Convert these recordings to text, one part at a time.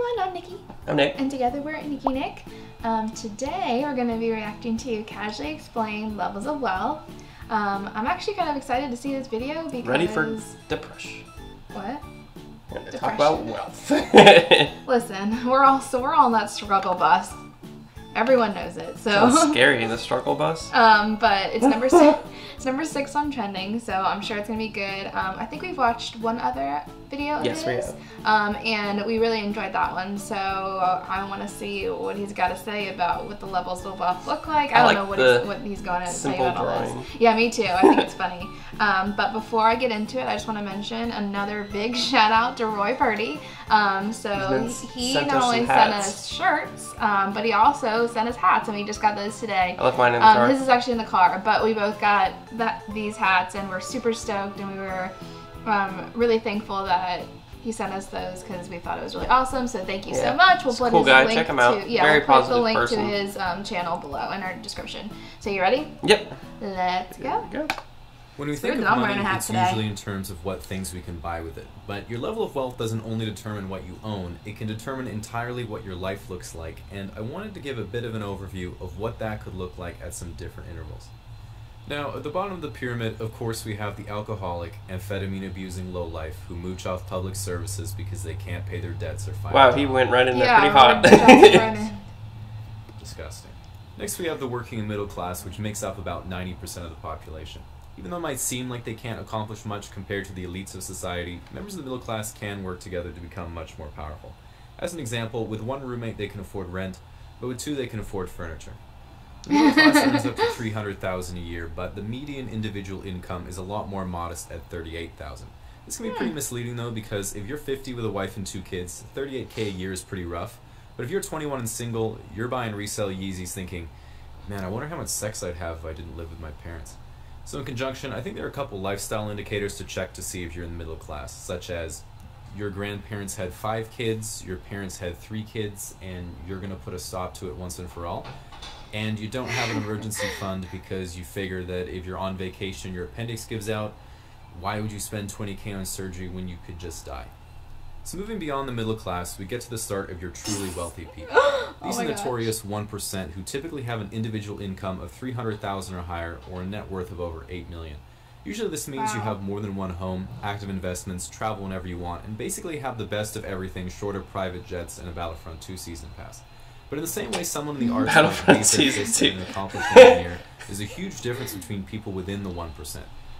everyone, I'm Nikkie. I'm Nick. And together we're Nikkie Nick. Um, today we're going to be reacting to Casually Explain Levels of Wealth. Um, I'm actually kind of excited to see this video because... Ready for depression. What? We're Depression. talk about wealth. Listen, we're all so we're all on that struggle bus. Everyone knows it. So Sounds scary, the struggle bus. Um, but it's number six. It's number six on trending, so I'm sure it's gonna be good. Um, I think we've watched one other video. Yes, we have. Um, and we really enjoyed that one. So I want to see what he's got to say about what the levels of wealth look like. I, I don't like know what he's, what he's going to say about all this. Yeah, me too. I think it's funny. Um, but before I get into it, I just want to mention another big shout out to Roy Purdy. Um, so he not only sent us shirts, um, but he also sent us hats, and we just got those today. I left mine in the Um, car. his is actually in the car, but we both got that these hats, and we're super stoked, and we were um, really thankful that he sent us those because we thought it was really awesome. So thank you Yeah. so much. We'll put cool his guy. link Check him to yeah, Very we'll put the link person. to his um, channel below in our description. So you ready? Yep. Let's go. Go. When we It's think weird of money, wearing a hat it's today. usually in terms of what things we can buy with it. But your level of wealth doesn't only determine what you own, it can determine entirely what your life looks like. And I wanted to give a bit of an overview of what that could look like at some different intervals. Now, at the bottom of the pyramid, of course, we have the alcoholic, amphetamine abusing lowlife who mooch off public services because they can't pay their debts or file. Wow, he went right in there yeah, pretty hot. jumping right in. Disgusting. Next, we have the working and middle class, which makes up about 90% of the population. Even though it might seem like they can't accomplish much compared to the elites of society, members of the middle class can work together to become much more powerful. As an example, with one roommate they can afford rent, but with two they can afford furniture. The middle class earns up to 300000 a year, but the median individual income is a lot more modest at 38000 This can be pretty hmm. misleading though, because if you're 50 with a wife and two kids, 38k a year is pretty rough. But if you're 21 and single, you're buying resale Yeezys thinking, man, I wonder how much sex I'd have if I didn't live with my parents. So in conjunction, I think there are a couple lifestyle indicators to check to see if you're in the middle class, such as your grandparents had five kids, your parents had three kids, and you're going to put a stop to it once and for all. And you don't have an emergency fund because you figure that if you're on vacation, your appendix gives out, why would you spend 20k on surgery when you could just die? So moving beyond the middle class, we get to the start of your truly wealthy people. Oh These Oh are my gosh. notorious 1% who typically have an individual income of 300,000 or higher or a net worth of over 8 million. Usually this means you have more than one home, active investments, travel whenever you want, and basically have the best of everything short of private jets and a Battlefront 2 season pass. But in the same way someone in the arts Battlefront Season 2. an accomplished engineer, there's a huge difference between people within the 1%.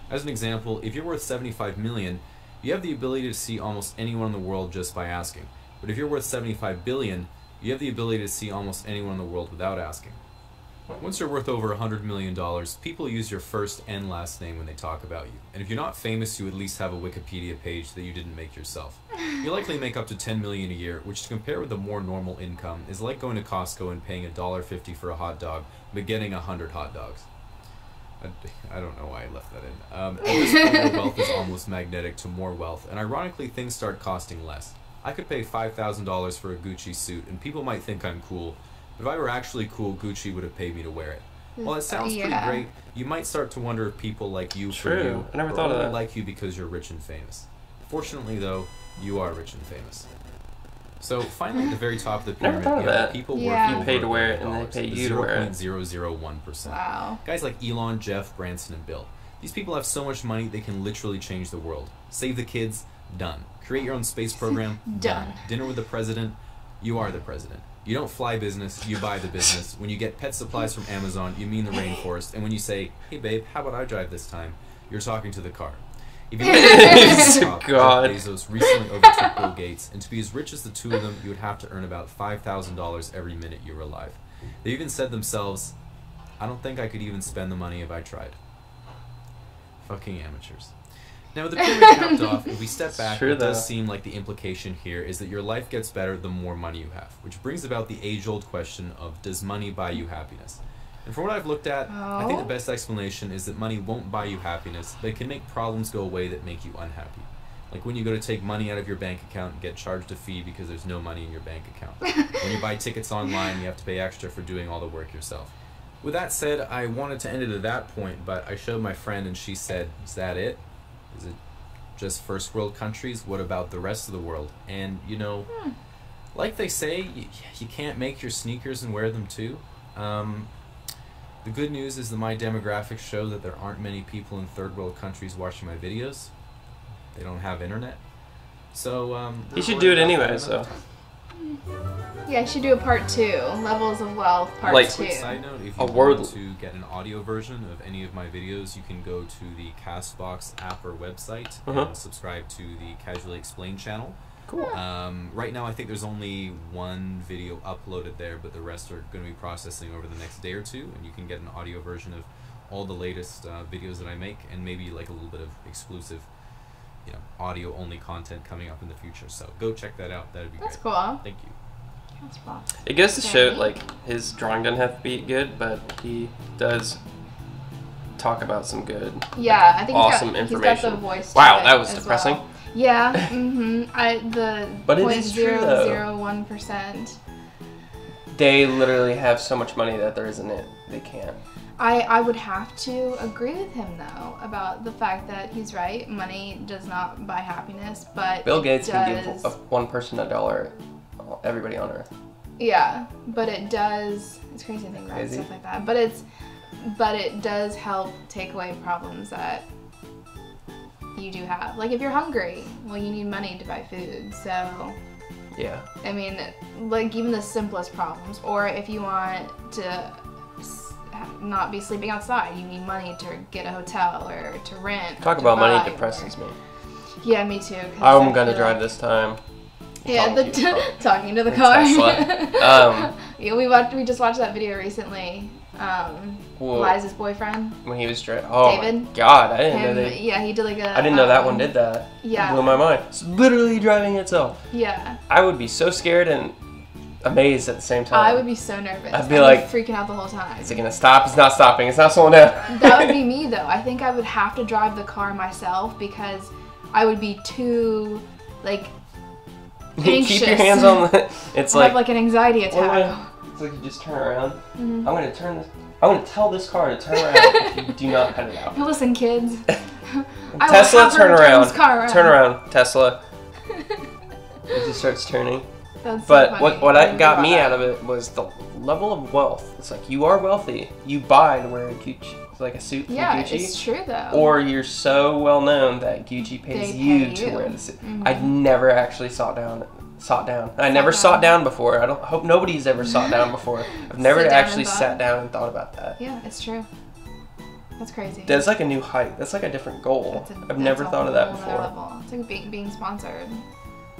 As an example, if you're worth 75 million, you have the ability to see almost anyone in the world just by asking. But if you're worth 75 billion, you have the ability to see almost anyone in the world without asking. Once you're worth over $100 million, people use your first and last name when they talk about you. And if you're not famous, you at least have a Wikipedia page that you didn't make yourself. You likely make up to $10 million a year, which to compare with a more normal income is like going to Costco and paying $1.50 for a hot dog, but getting 100 hot dogs. I, I don't know why I left that in. Um, this wealth is almost magnetic to more wealth, and ironically, things start costing less. I could pay $5,000 for a Gucci suit, and people might think I'm cool, if I were actually cool, Gucci would have paid me to wear it. Mm. Well, it sounds Yeah. pretty great, you might start to wonder if people like you for you I never or thought of that. like you because you're rich and famous. Fortunately, though, you are rich and famous. So finally, at the very top of the Never pyramid, thought of you have that. people Yeah. worth You pay to wear it, and they million, pay the you to wear it. 0.001%. Wow. Guys like Elon, Jeff, Branson, and Bill. These people have so much money they can literally change the world. Save the kids, done. Create your own space program, Done. Dinner with the president, you are the president. You don't fly business, you buy the business. When you get pet supplies from Amazon, you mean the rainforest. And when you say, hey babe, how about I drive this time? You're talking to the car. If you look Jeff God. Bezos recently overtook Bill Gates, and to be as rich as the two of them, you would have to earn about $5,000 every minute you were alive. They even said themselves, I don't think I could even spend the money if I tried. Fucking amateurs. Now, with the pyramid capped off, if we step back, True, it does seem like the implication here is that your life gets better the more money you have, which brings about the age-old question of does money buy you happiness? And from what I've looked at, I think the Oh. best explanation is that money won't buy you happiness, but it can make problems go away that make you unhappy. Like when you go to take money out of your bank account and get charged a fee because there's no money in your bank account. when you buy tickets online, you have to pay extra for doing all the work yourself. With that said, I wanted to end it at that point, but I showed my friend and she said, Is that it? Is it just first world countries? What about the rest of the world? And, you know, like they say, you, you can't make your sneakers and wear them too. Um, the good news is that my demographics show that there aren't many people in third world countries watching my videos. They don't have internet. So, um, You should do it anyway, that so. Another time. Yeah, I should do a part two. Levels of wealth, part Like- two. Quick side note, if A you word- want to get an audio version of any of my videos, you can go to the Castbox app or website Uh-huh. and subscribe to the Casually Explained channel. Cool. Um, right now, I think there's only one video uploaded there, but the rest are going to be processing over the next day or two, and you can get an audio version of all the latest uh, videos that I make, and maybe like a little bit of exclusive, you know, audio only content coming up in the future. So go check that out. That'd be That's great. cool. Thank you. That's cool. It goes to show, like, his drawing doesn't have to be good, but he does talk about some good. Yeah, I think Awesome he's got, he's got the information. voice. Wow, that was depressing. well. Yeah. Mm-hmm. I the But it point is true, zero though. zero one percent. They literally have so much money that there isn't it. They can't. I I would have to agree with him though about the fact that he's right. Money does not buy happiness, but Bill Gates can give one person a dollar, everybody on Earth. Yeah, but it does. It's crazy to think about Crazy. stuff like that. But it's, but it does help take away problems that you do have. Like if you're hungry, well, you need money to buy food. So Yeah. I mean, like even the simplest problems. Or if you want to not be sleeping outside, you need money to get a hotel or to rent. Talk about money depresses me. Yeah, me too. I'm I gonna drive like- this time. Yeah, Talking the to talking to the car. Um, yeah, we watched. We just watched that video recently. Um, Whoa. Liza's boyfriend. When he was driving. Oh David? god, I didn't Him, know they. yeah, he did like a. I didn't know that um, one did that. yeah. It blew my mind. It's literally driving itself. Yeah, I would be so scared and amazed at the same time. I would be so nervous. I'd be like- freaking out the whole time. Is it gonna stop? It's not stopping. It's not slowing down. that would be me though. I think I would have to drive the car myself because I would be too like anxious. Keep your hands on the. It's I like. have like an anxiety Well, attack. It's like you just turn around. Mhm. I'm gonna turn this. I'm gonna tell this car to turn around if you do not cut it out. Listen, kids. Tesla, turn around. car around. Turn around, Tesla. It just starts turning. That's But funny. what what I got me out of it was the level of wealth. It's like you are wealthy. You buy to wear a Gucci, like a suit from Yeah, Gucci. it's true though. or you're so well known that Gucci pays you to wear the suit. Mhm. I never actually sought down sought down. I never down. sought down before. I don't hope nobody's ever sought down before. I've never actually sat down and thought about that. yeah, it's true. That's crazy. That's like a new height. That's like a different goal. I've never thought of that before. Level. It's like being being sponsored.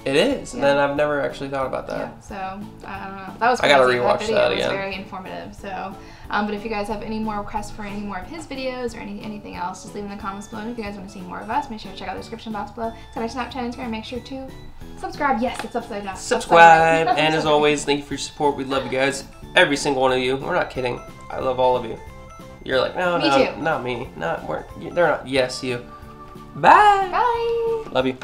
It is, and Yeah. then I've never actually thought about that. Yeah, so I don't know. That was I gotta rewatch video that was again. very informative. So, um, but if you guys have any more requests for any more of his videos or any anything else, just leave in the comments below. And if you guys want to see more of us, make sure to check out the description box below. On our Snapchat and Instagram. Make sure to subscribe. Yes, it's upside down. Subscribe, Upside and as always, thank you for your support. We love you guys, every single one of you. We're not kidding. I love all of you. You're like, no, Me no, too. not me. Not we're. They're not. Yes, you. Bye. Bye. Love you.